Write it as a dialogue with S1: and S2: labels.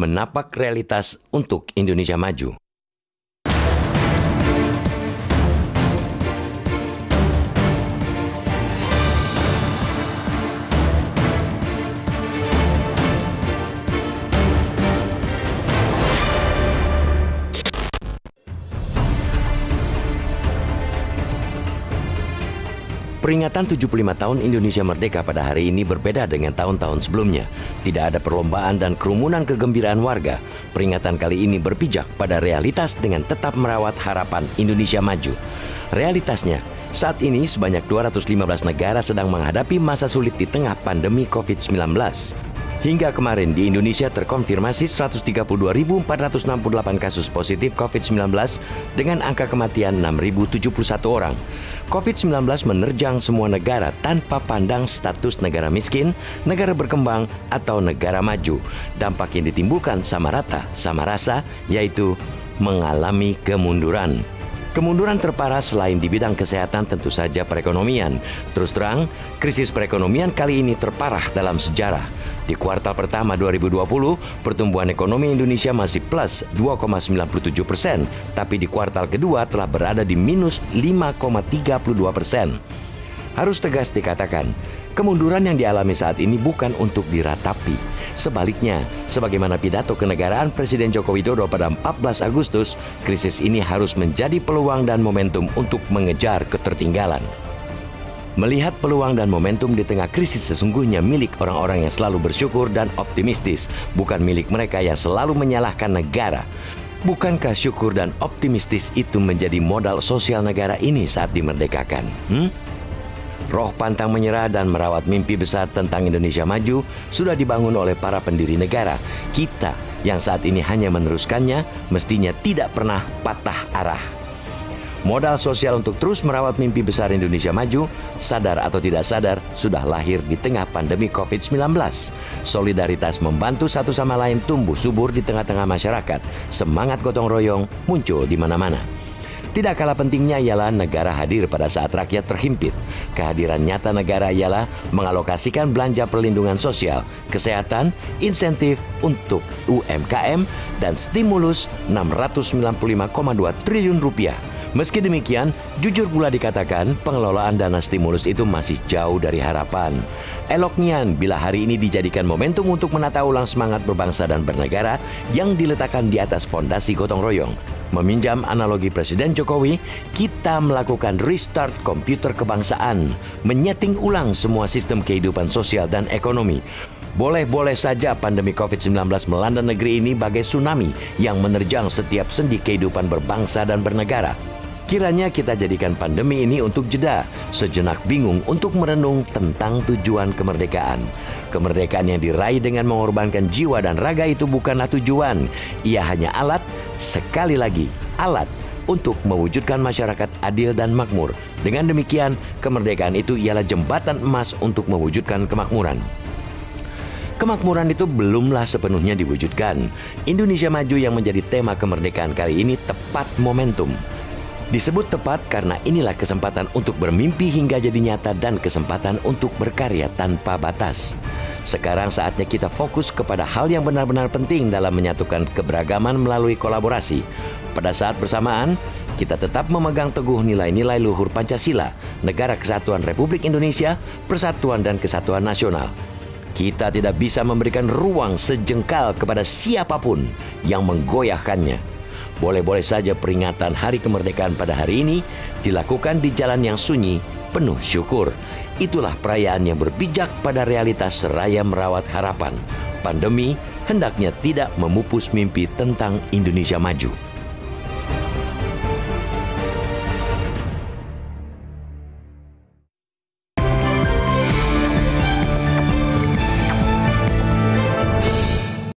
S1: menapak realitas untuk Indonesia maju. Peringatan 75 tahun Indonesia Merdeka pada hari ini berbeda dengan tahun-tahun sebelumnya. Tidak ada perlombaan dan kerumunan kegembiraan warga. Peringatan kali ini berpijak pada realitas dengan tetap merawat harapan Indonesia maju. Realitasnya, saat ini sebanyak 215 negara sedang menghadapi masa sulit di tengah pandemi COVID-19. Hingga kemarin di Indonesia terkonfirmasi 132.468 kasus positif COVID-19 dengan angka kematian 6.071 orang. COVID-19 menerjang semua negara tanpa pandang status negara miskin, negara berkembang, atau negara maju. Dampak yang ditimbulkan sama rata, sama rasa, yaitu mengalami kemunduran. Kemunduran terparah selain di bidang kesehatan tentu saja perekonomian. Terus terang, krisis perekonomian kali ini terparah dalam sejarah. Di kuartal pertama 2020, pertumbuhan ekonomi Indonesia masih plus 2,97 persen, tapi di kuartal kedua telah berada di minus 5,32 persen. Harus tegas dikatakan, kemunduran yang dialami saat ini bukan untuk diratapi, Sebaliknya, sebagaimana pidato kenegaraan Presiden Joko Widodo pada 14 Agustus, krisis ini harus menjadi peluang dan momentum untuk mengejar ketertinggalan. Melihat peluang dan momentum di tengah krisis sesungguhnya milik orang-orang yang selalu bersyukur dan optimistis, bukan milik mereka yang selalu menyalahkan negara. Bukankah syukur dan optimistis itu menjadi modal sosial negara ini saat dimerdekakan? Hmm? Roh pantang menyerah dan merawat mimpi besar tentang Indonesia maju sudah dibangun oleh para pendiri negara. Kita yang saat ini hanya meneruskannya mestinya tidak pernah patah. Modal sosial untuk terus merawat mimpi besar Indonesia maju, sadar atau tidak sadar, sudah lahir di tengah pandemi COVID-19. Solidaritas membantu satu sama lain tumbuh subur di tengah-tengah masyarakat. Semangat gotong royong muncul di mana-mana. Tidak kalah pentingnya ialah negara hadir pada saat rakyat terhimpit. Kehadiran nyata negara ialah mengalokasikan belanja perlindungan sosial, kesehatan, insentif untuk UMKM, dan stimulus 695,2 triliun rupiah Meski demikian, jujur pula dikatakan pengelolaan dana stimulus itu masih jauh dari harapan. Eloknya bila hari ini dijadikan momentum untuk menata ulang semangat berbangsa dan bernegara yang diletakkan di atas fondasi gotong royong. Meminjam analogi Presiden Jokowi, kita melakukan restart komputer kebangsaan, menyeting ulang semua sistem kehidupan sosial dan ekonomi. Boleh-boleh saja pandemi COVID-19 melanda negeri ini bagai tsunami yang menerjang setiap sendi kehidupan berbangsa dan bernegara. Kiranya kita jadikan pandemi ini untuk jeda, sejenak bingung untuk merenung tentang tujuan kemerdekaan. Kemerdekaan yang diraih dengan mengorbankan jiwa dan raga itu bukanlah tujuan. Ia hanya alat, sekali lagi, alat untuk mewujudkan masyarakat adil dan makmur. Dengan demikian, kemerdekaan itu ialah jembatan emas untuk mewujudkan kemakmuran. Kemakmuran itu belumlah sepenuhnya diwujudkan. Indonesia Maju yang menjadi tema kemerdekaan kali ini tepat momentum. Disebut tepat karena inilah kesempatan untuk bermimpi hingga jadi nyata dan kesempatan untuk berkarya tanpa batas. Sekarang saatnya kita fokus kepada hal yang benar-benar penting dalam menyatukan keberagaman melalui kolaborasi. Pada saat bersamaan, kita tetap memegang teguh nilai-nilai luhur Pancasila, Negara Kesatuan Republik Indonesia, Persatuan dan Kesatuan Nasional. Kita tidak bisa memberikan ruang sejengkal kepada siapa pun yang menggoyahkannya. Boleh-boleh saja peringatan Hari Kemerdekaan pada hari ini dilakukan di jalan yang sunyi, penuh syukur. Itulah perayaan yang berpijak pada realitas seraya merawat harapan. Pandemi hendaknya tidak memupus mimpi tentang Indonesia maju.